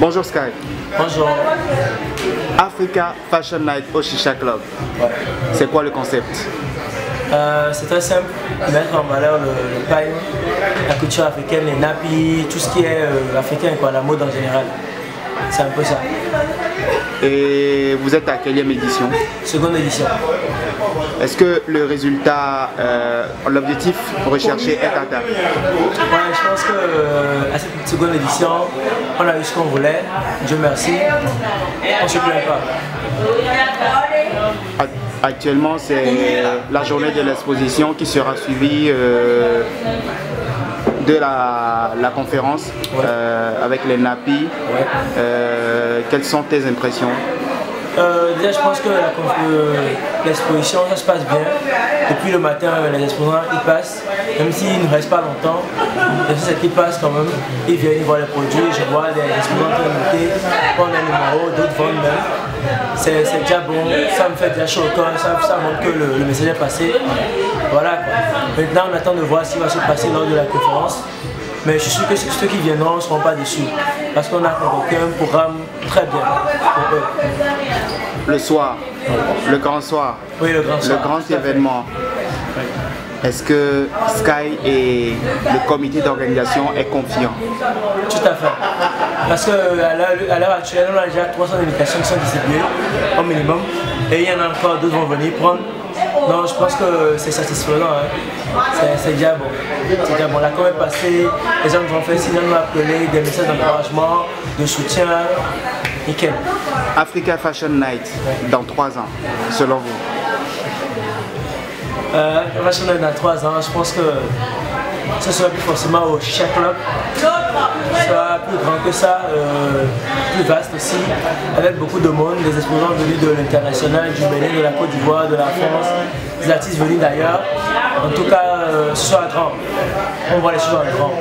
Bonjour Sky. Bonjour. Africa Fashion Night au Shisha Club. C'est quoi le concept? Euh, C'est très simple, mettre en valeur le, le la culture africaine, les nappies, tout ce qui est euh, africain, quoi, la mode en général. C'est un peu ça. Et vous êtes à quelle édition? Seconde édition. Est-ce que le résultat, euh, l'objectif recherché est atteint Ouais, je pense que euh, à cette seconde édition, on a eu ce qu'on voulait. Dieu merci. On ne se plaint pas. Actuellement, c'est la journée de l'exposition qui sera suivie euh, de la, conférence avec les NAPI. quelles sont tes impressions? Euh, déjà, je pense que l'exposition, ça se passe bien. Depuis le matin, les exposants, ils passent, même s'ils ne restent pas longtemps, les gens qui passent quand même, ils viennent voir les produits, je vois les exposants qui monter, prendre un numéro, d'autres vendent même. C'est déjà bon, ça me fait déjà chaud au corps, ça, montre que le, message est passé. Voilà quoi. Maintenant, on attend de voir ce qui va se passer lors de la conférence. Mais je suis sûr que ceux qui viendront ne seront pas déçus. Parce qu'on a convoqué un programme très bien. Le soir, le grand soir, oui, le grand, soir, le grand événement. Est-ce que Sky et le comité d'organisation est confiant? Tout à fait. Parce qu'à l'heure actuelle, on a déjà 300 invitations qui sont distribuées au minimum. Et il y en a encore d'autres qui vont venir prendre non, je pense que c'est satisfaisant. Hein. C'est déjà bon. C'est déjà bon. La com est passée, les gens nous ont fait signe, nous appelé, des messages d'encouragement, de soutien. Nickel. Africa Fashion Night, dans trois ans, selon vous? Euh, Fashion Night dans trois ans, je pense que ce sera plus forcément au Club. Ce sera plus grand que ça, euh, plus vaste aussi, avec beaucoup de monde, des exposants venus de l'international, du Bénin, de la Côte d'Ivoire, de la France, des artistes venus d'ailleurs. En tout cas, euh, ce sera grand. On voit les choses en grand.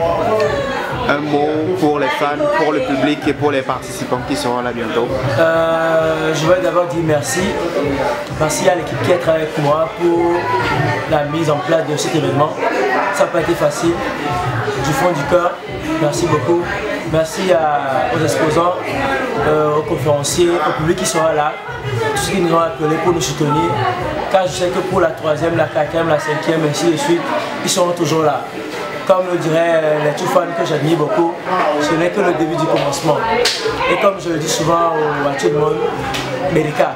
Un mot pour les fans, pour le public et pour les participants qui seront là bientôt euh, Je voudrais d'abord dire merci. Merci à l'équipe qui est travaillé avec moi pour la mise en place de cet événement. Ça n'a pas été facile, du fond du cœur. Merci beaucoup. Merci aux exposants, euh, aux conférenciers, au public qui sera là, ceux qui nous ont appelés pour nous soutenir. Car je sais que pour la troisième, la quatrième, la cinquième, ainsi de suite, ils seront toujours là. Comme le diraient les fans que j'admire beaucoup, ce n'est que le début du commencement. Et comme je le dis souvent à tout le monde, Médica,